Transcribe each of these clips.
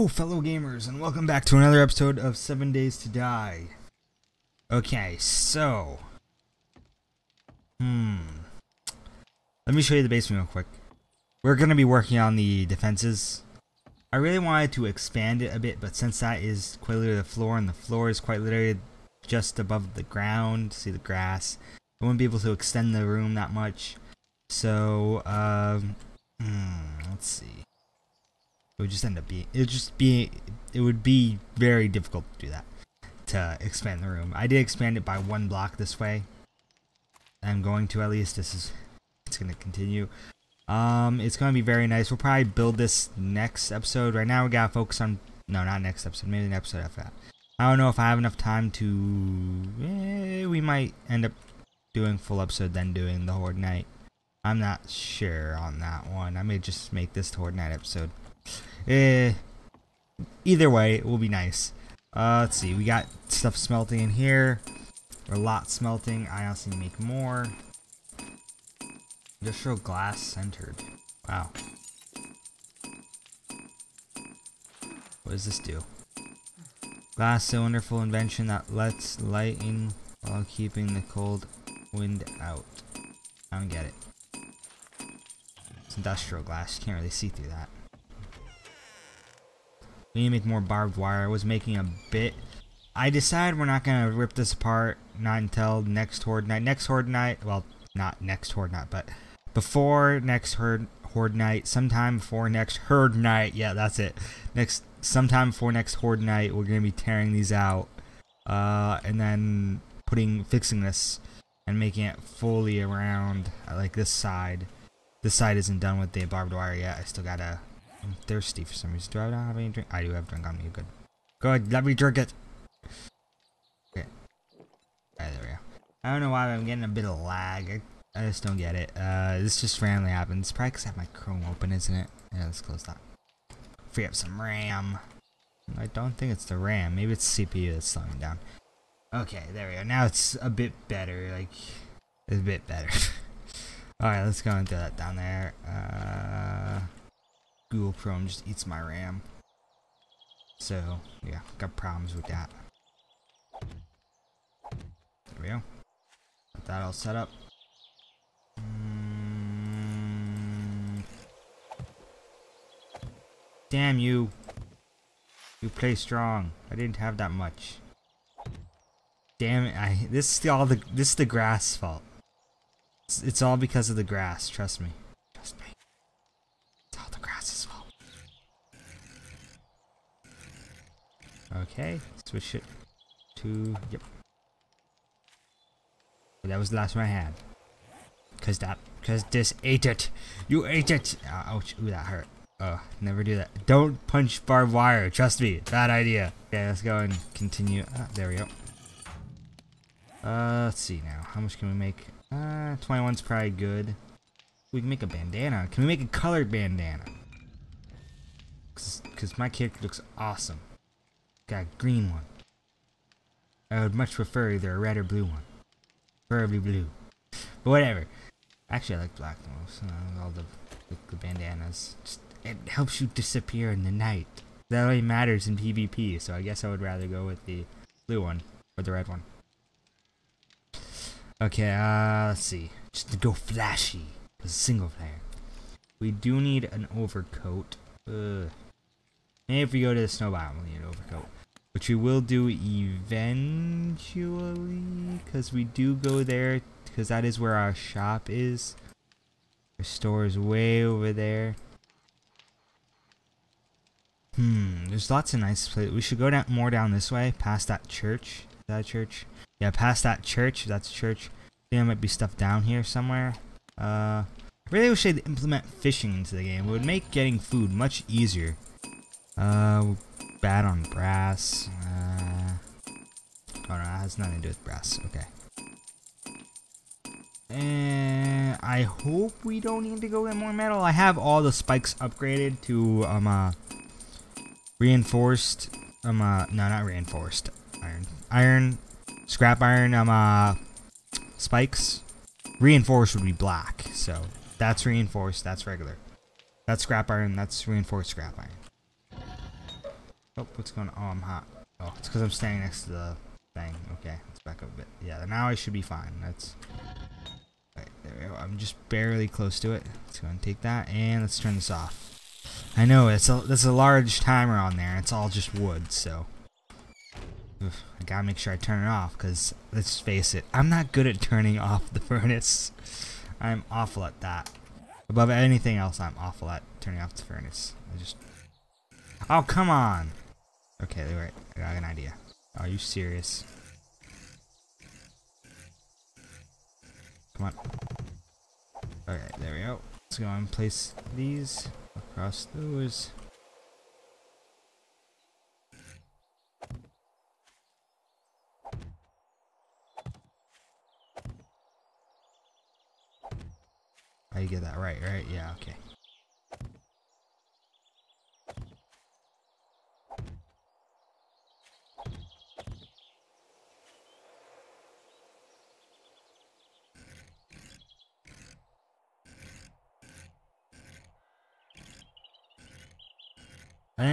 Hello, fellow gamers, and welcome back to another episode of 7 Days to Die. Okay, so... Hmm... Let me show you the basement real quick. We're going to be working on the defenses. I really wanted to expand it a bit, but since that is quite literally the floor, and the floor is quite literally just above the ground, see the grass, I wouldn't be able to extend the room that much. So, um... Hmm, let's see it would just end up being it would just be it would be very difficult to do that to expand the room. I did expand it by one block this way. I'm going to at least this is it's gonna continue. Um it's gonna be very nice. We'll probably build this next episode. Right now we gotta focus on no not next episode, maybe the episode after that. I don't know if I have enough time to eh, we might end up doing full episode then doing the Horde Night. I'm not sure on that one. I may just make this Horde Night episode. Eh, either way, it will be nice. Uh, let's see. We got stuff smelting in here. Or a lot smelting. I also need to make more. Industrial glass centered. Wow. What does this do? Glass cylinder full invention that lets light in while keeping the cold wind out. I don't get it. It's industrial glass. You can't really see through that. We need to make more barbed wire. I was making a bit. I decided we're not going to rip this apart, not until next Horde Night. Next Horde Night, well, not next Horde Night, but before next Horde, Horde Night, sometime before next Horde Night, yeah, that's it. Next, sometime before next Horde Night, we're going to be tearing these out, uh, and then putting, fixing this, and making it fully around, like this side. This side isn't done with the barbed wire yet. I still gotta I'm thirsty for some reason. Do I not have any drink? I do have drink on me. Good. Good. Let me drink it. Okay. Alright, there we go. I don't know why I'm getting a bit of lag. I, I just don't get it. Uh, this just randomly happens. Probably because I have my Chrome open, isn't it? Yeah, let's close that. Free up some RAM. I don't think it's the RAM. Maybe it's CPU that's slowing down. Okay, there we go. Now it's a bit better. Like, it's a bit better. Alright, let's go and throw that down there. Uh... Google Chrome just eats my RAM. So, yeah, got problems with that. There we go. Got that all set up. Mm. Damn you. You play strong. I didn't have that much. Damn it, I this is all the this is the grass fault. It's, it's all because of the grass, trust me. Okay, switch it to, yep. That was the last one I had. Cause that, cause this ate it. You ate it. Uh, ouch, ooh, that hurt. Oh, never do that. Don't punch barbed wire. Trust me, bad idea. Okay, let's go and continue. Ah, there we go. Uh, let's see now. How much can we make? Uh, 21's probably good. We can make a bandana. Can we make a colored bandana? Because my character looks awesome. Got green one. I would much prefer either a red or blue one. Preferably blue. But whatever. Actually, I like black most. Uh, all the, the, bandanas. Just, it helps you disappear in the night. That only matters in PvP, so I guess I would rather go with the blue one or the red one. Okay, uh, let's see. Just to go flashy. A single player. We do need an overcoat. Ugh. Maybe if we go to the snow biome, we'll need an overcoat. Which we will do eventually, because we do go there, because that is where our shop is. Our store is way over there. Hmm, there's lots of nice places. We should go down more down this way, past that church. Is that church? Yeah, past that church. That's church. There might be stuff down here somewhere. Uh, really wish they'd implement fishing into the game. It would make getting food much easier. Uh, bad on brass. Uh, oh no, that has nothing to do with brass. Okay. And I hope we don't need to go get more metal. I have all the spikes upgraded to um uh reinforced um uh no not reinforced iron iron scrap iron um uh spikes. Reinforced would be black, so that's reinforced. That's regular. That's scrap iron. That's reinforced scrap iron. Oh, what's going on? Oh, I'm hot. Oh, it's because I'm standing next to the thing. Okay, let's back up a bit. Yeah, now I should be fine. That's. Right, there we go. I'm just barely close to it. Let's go and take that, and let's turn this off. I know it's a there's a large timer on there. It's all just wood, so I gotta make sure I turn it off. Cause let's face it, I'm not good at turning off the furnace. I'm awful at that. Above anything else, I'm awful at turning off the furnace. I just oh come on. Okay, wait. I got an idea. Are you serious? Come on. Okay, there we go. Let's go and place these across those. You get that right, right? Yeah, okay.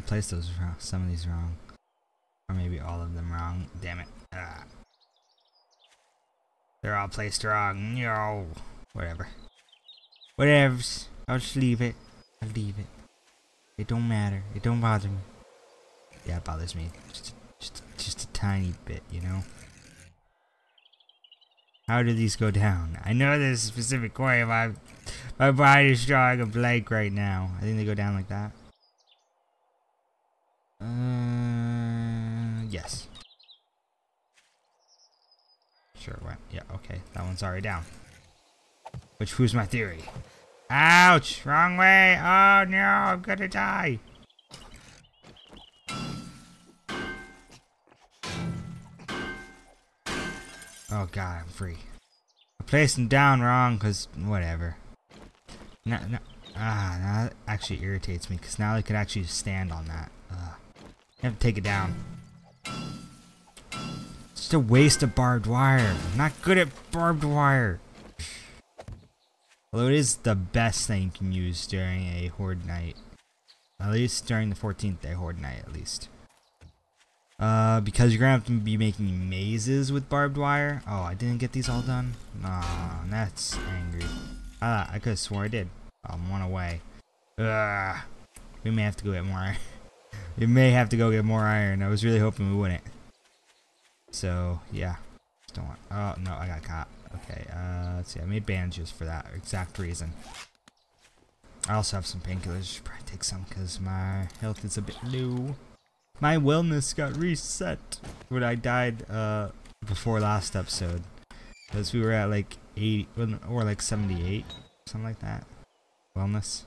I didn't place those wrong. Some of these wrong. Or maybe all of them wrong. Damn it. Ah. They're all placed wrong. No. Whatever. Whatevs. I'll just leave it. I'll leave it. It don't matter. It don't bother me. Yeah, it bothers me. Just, just, just a tiny bit, you know? How do these go down? I know there's a specific way. My, my body is drawing a blank right now. I think they go down like that. Uh, yes. Sure, went. Yeah, okay. That one's already down. Which proves my theory. Ouch! Wrong way! Oh no, I'm gonna die! Oh god, I'm free. I placed them down wrong because whatever. No, no, ah, that actually irritates me because now I could actually stand on that. Ugh. Have to take it down. It's just a waste of barbed wire. I'm not good at barbed wire. Although it is the best thing you can use during a horde night. At least during the 14th day horde night, at least. Uh, because you're gonna have to be making mazes with barbed wire. Oh, I didn't get these all done? Nah, that's angry. Ah, I could have swore I did. I'm one away. Ugh. We may have to go get more we may have to go get more iron. I was really hoping we wouldn't. So, yeah. Don't want... Oh, no, I got caught. Okay, uh, let's see. I made bandages for that exact reason. I also have some painkillers. Should probably take some because my health is a bit low. My wellness got reset when I died uh, before last episode. Because we were at like 80 or like 78, something like that. Wellness.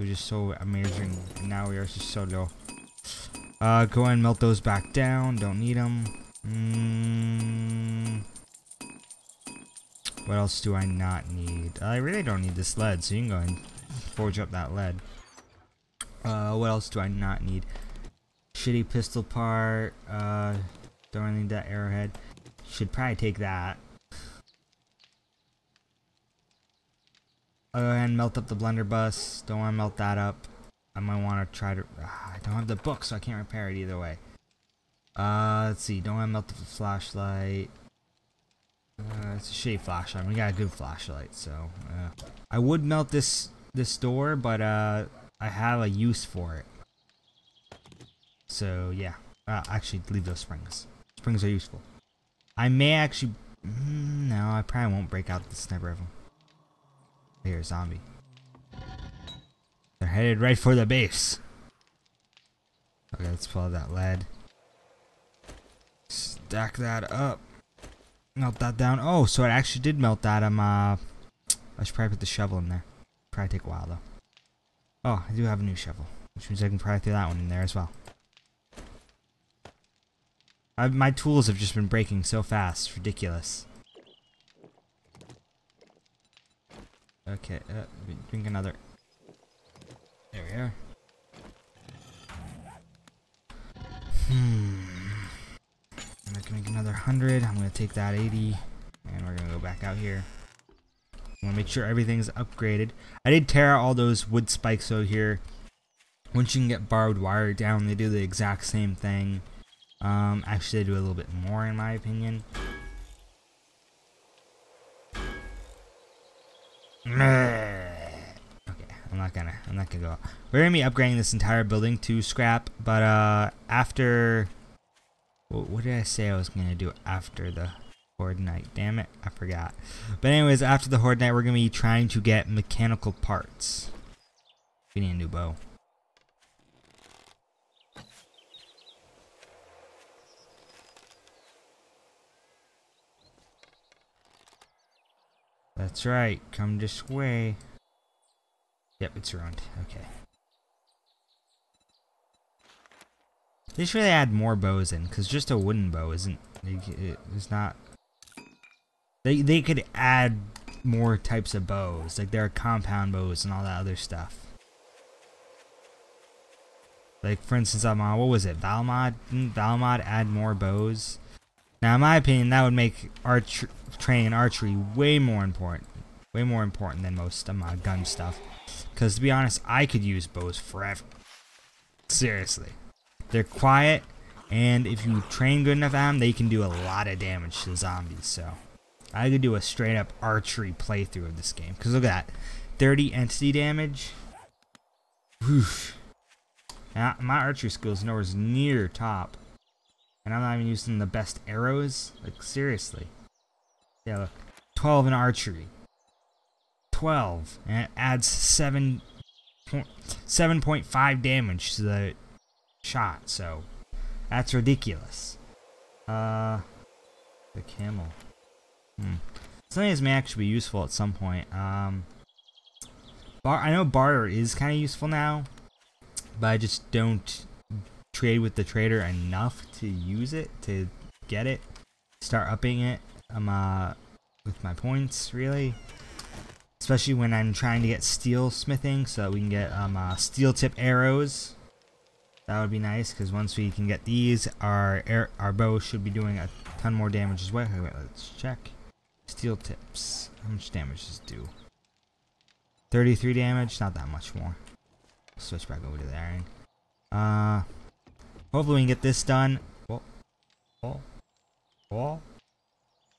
We were just so amazing, and now we are just so low. Uh, go ahead and melt those back down. Don't need them. Mm, what else do I not need? I really don't need this lead, so you can go and forge up that lead. Uh, what else do I not need? Shitty pistol part. Uh, don't really need that arrowhead. Should probably take that. Ahead and melt up the blunderbuss. Don't want to melt that up. I might want to try to... Uh, I don't have the book, so I can't repair it either way. Uh, let's see. Don't want to melt the flashlight. Uh, it's a shade flashlight. We got a good flashlight, so... Uh, I would melt this this door, but uh, I have a use for it. So, yeah. Uh, actually, leave those springs. Springs are useful. I may actually... Mm, no, I probably won't break out the sniper rifle. Here, zombie. They're headed right for the base. Okay, let's follow that lead. Stack that up. Melt that down. Oh, so it actually did melt that. I'm, uh, I should probably put the shovel in there. Probably take a while, though. Oh, I do have a new shovel. Which means I can probably throw that one in there as well. I, my tools have just been breaking so fast. Ridiculous. Okay, uh, drink another. There we are. Hmm. I'm gonna make another 100. I'm gonna take that 80. And we're gonna go back out here. I wanna make sure everything's upgraded. I did tear out all those wood spikes over here Once you can get barbed wire down, they do the exact same thing. Um, actually, they do a little bit more, in my opinion. Okay, I'm not gonna, I'm not gonna go. We're gonna be upgrading this entire building to scrap, but uh, after, what did I say I was gonna do after the Horde Night? Damn it, I forgot. But anyways, after the Horde Night, we're gonna be trying to get mechanical parts. We need a new bow. That's right. Come this way. Yep, it's ruined. Okay. They should really add more bows in, because just a wooden bow isn't. It's not. They they could add more types of bows, like there are compound bows and all that other stuff. Like for instance, I'm on what was it? Valmod? Didn't Valmod add more bows? Now, in my opinion, that would make arch training archery way more important, way more important than most of my gun stuff. Because to be honest, I could use bows forever. Seriously, they're quiet, and if you train good enough at them, they can do a lot of damage to zombies. So, I could do a straight up archery playthrough of this game. Because look at that, 30 entity damage. Whoosh. Now, my archery skills nowhere near top. And I'm not even using the best arrows. Like, seriously. Yeah, look. 12 in archery. 12. And it adds 7 7.5 damage to the shot, so that's ridiculous. Uh, the camel. Hmm. Something this may actually be useful at some point. Um, bar I know barter is kind of useful now, but I just don't trade with the trader enough to use it to get it, start upping it. I'm uh with my points really, especially when I'm trying to get steel smithing so that we can get um uh, steel tip arrows. That would be nice because once we can get these, our air, our bow should be doing a ton more damage as well. Let's check. Steel tips. How much damage does do? 33 damage, not that much more. Switch back over to the iron. Uh, Hopefully we can get this done. Oh, oh, oh,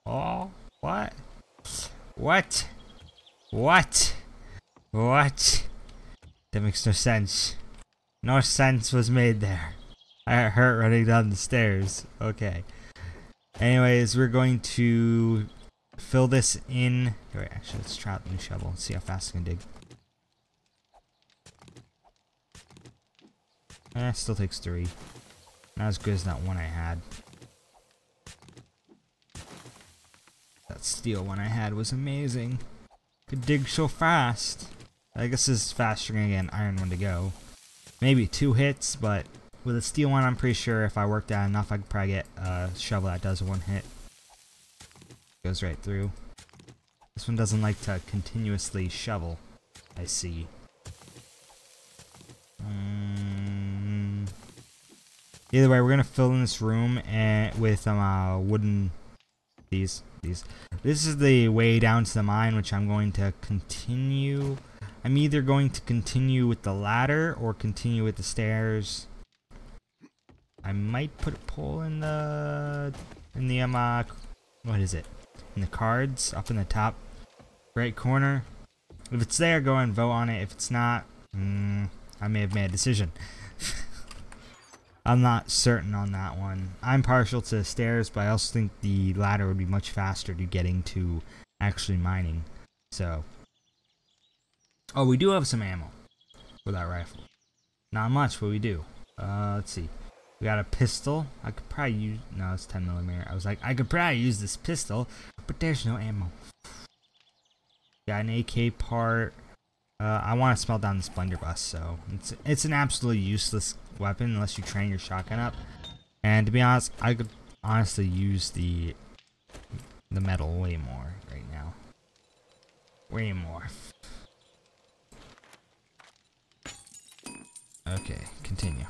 oh, what? What? What? What? That makes no sense. No sense was made there. I hurt running down the stairs. Okay. Anyways, we're going to fill this in. Wait, actually, let's try out the new shovel and see how fast I can dig. Eh, still takes three. Not as good as that one I had. That steel one I had was amazing. Could dig so fast. I guess this is faster than an iron one to go. Maybe two hits, but with a steel one, I'm pretty sure if I work that enough, I could probably get a shovel that does one hit. Goes right through. This one doesn't like to continuously shovel, I see. Either way, we're gonna fill in this room and with um, uh, wooden these these. This is the way down to the mine, which I'm going to continue. I'm either going to continue with the ladder or continue with the stairs. I might put a poll in the in the um uh, what is it? In the cards up in the top right corner. If it's there, go and vote on it. If it's not, mm, I may have made a decision. I'm not certain on that one. I'm partial to stairs, but I also think the ladder would be much faster to getting to actually mining. So, oh, we do have some ammo for that rifle. Not much, but we do. Uh, let's see. We got a pistol. I could probably use. No, it's 10 millimeter. I was like, I could probably use this pistol, but there's no ammo. Got an AK part. Uh, I want to smell down the blunderbuss, so it's it's an absolutely useless weapon unless you train your shotgun up. And to be honest, I could honestly use the the metal way more right now. Way more. Okay, continue.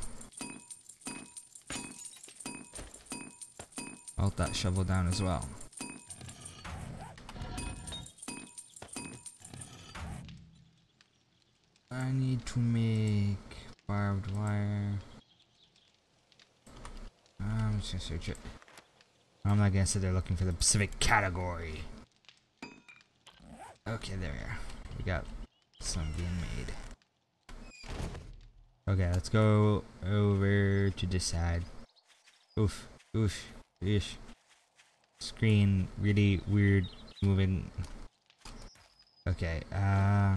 Melt that shovel down as well. Need to make Barbed wire. I'm just gonna search it. I'm not gonna sit there looking for the specific category. Okay, there we are. We got some being made. Okay, let's go over to this side. Oof, oof, ish. Screen really weird moving. Okay, uh.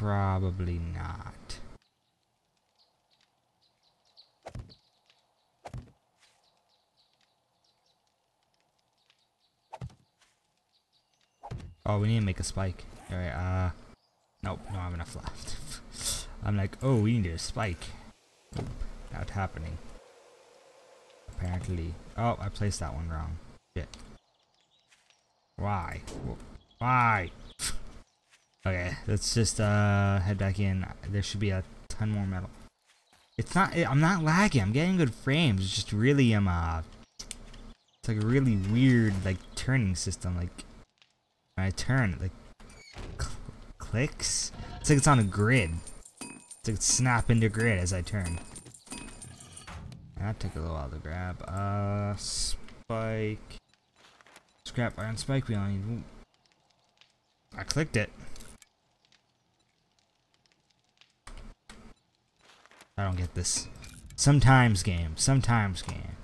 Probably not. Oh, we need to make a spike. Alright, uh... Nope, don't have enough left. I'm like, oh, we need a spike. Nope, not happening. Apparently. Oh, I placed that one wrong. Shit. Why? Why? Okay, let's just uh head back in. There should be a ton more metal. It's not. I'm not lagging. I'm getting good frames. It's just really um uh. It's like a really weird like turning system. Like when I turn, it like cl clicks. It's like it's on a grid. It's like snap into grid as I turn. That took a little while to grab. Uh, spike. Scrap iron spike. We only. I clicked it. I don't get this. Sometimes game. Sometimes game.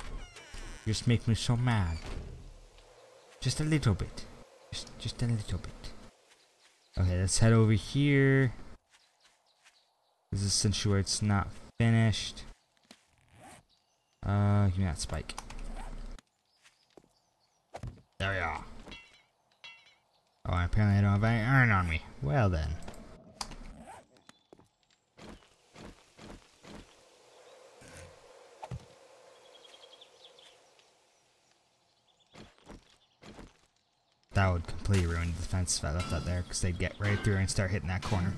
Just make me so mad. Just a little bit. Just, just a little bit. Okay, let's head over here. This is essentially where it's not finished. Uh, give me that spike. There we are. Oh, apparently I don't have any iron on me. Well then. That would completely ruin the defense if I left that there, because they'd get right through and start hitting that corner.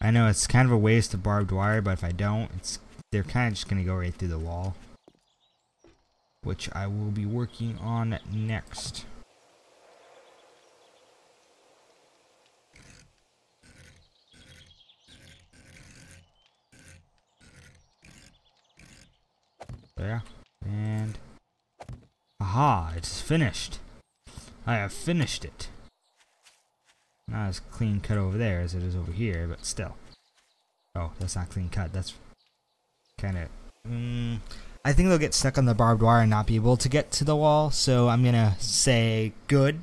I know it's kind of a waste of barbed wire, but if I don't, it's they're kind of just going to go right through the wall. Which I will be working on next. There. And... Aha, it's finished. I have finished it. Not as clean cut over there as it is over here, but still. Oh, that's not clean cut. That's kind of... Mm, I think they'll get stuck on the barbed wire and not be able to get to the wall, so I'm going to say good.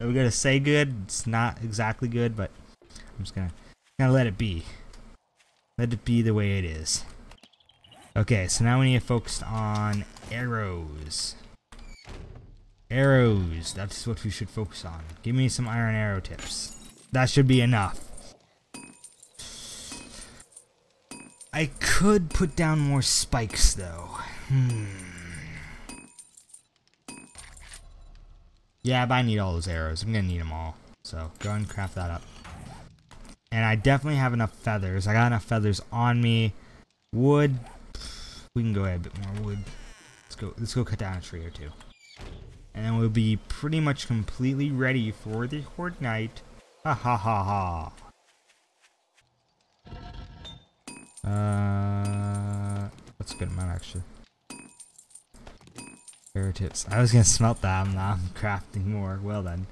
We're going to say good. It's not exactly good, but I'm just going to gonna let it be. Let it be the way it is. Okay, so now we need to focus on arrows. Arrows. That's what we should focus on. Give me some iron arrow tips. That should be enough. I could put down more spikes, though. Hmm. Yeah, but I need all those arrows. I'm gonna need them all. So, go and craft that up. And I definitely have enough feathers. I got enough feathers on me. Wood. We can go ahead a bit more wood. Let's go. Let's go cut down a tree or two and then we'll be pretty much completely ready for the Horde Night. Ha ha ha ha. Uh, that's a good amount actually. Arrow tips. I was gonna smelt that. I'm not crafting more. Well then.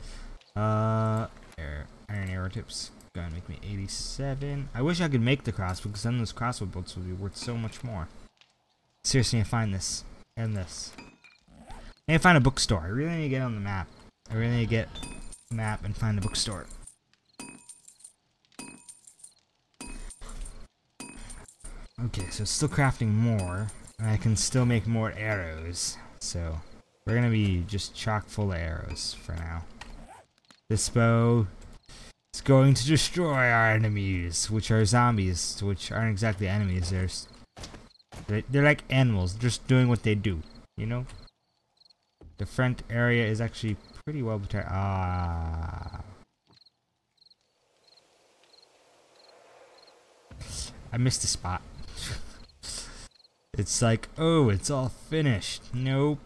Uh, air, iron arrow tips. Gonna make me 87. I wish I could make the cross because then those crossbow bolts would be worth so much more. Seriously, I find this and this. I need to find a bookstore. I really need to get on the map. I really need to get map and find a bookstore. Okay, so still crafting more. And I can still make more arrows. So, we're to be just chock full of arrows for now. This bow is going to destroy our enemies, which are zombies, which aren't exactly enemies. They're, they're like animals, just doing what they do, you know? The front area is actually pretty well protected. Ah. I missed a spot. It's like, oh, it's all finished. Nope.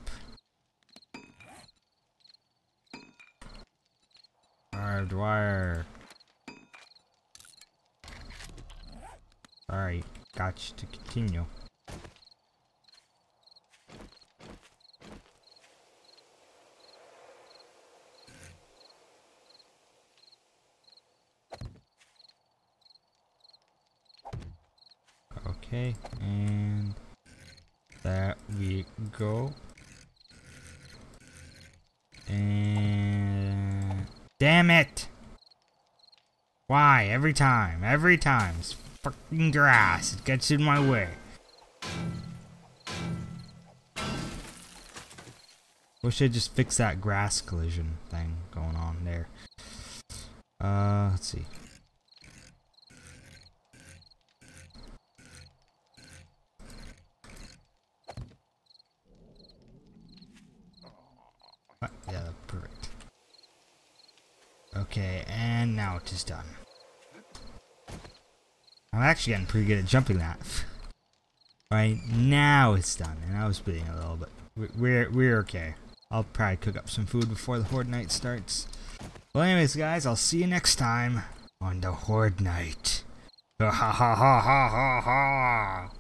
Barbed wire. Alright, got you to continue. Okay, and there we go. And damn it! Why every time? Every time, it's fucking grass. It gets in my way. Wish I just fixed that grass collision thing going on there. Uh, let's see. Uh, yeah, perfect. Okay, and now it is done. I'm actually getting pretty good at jumping that. Right now it's done, and I was bleeding a little bit. We're we're okay. I'll probably cook up some food before the Horde Night starts. Well, anyways, guys, I'll see you next time on the Horde Night. Ha ha ha ha ha ha!